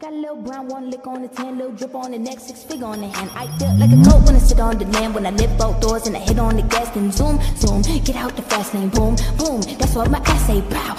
Got a little brown, one lick on the tan, little drip on the neck, six figure on the hand. I feel like a goat when I sit on the land, when I lift both doors and I hit on the gas, then zoom, zoom, get out the fast lane, boom, boom. That's what my ass say, pow,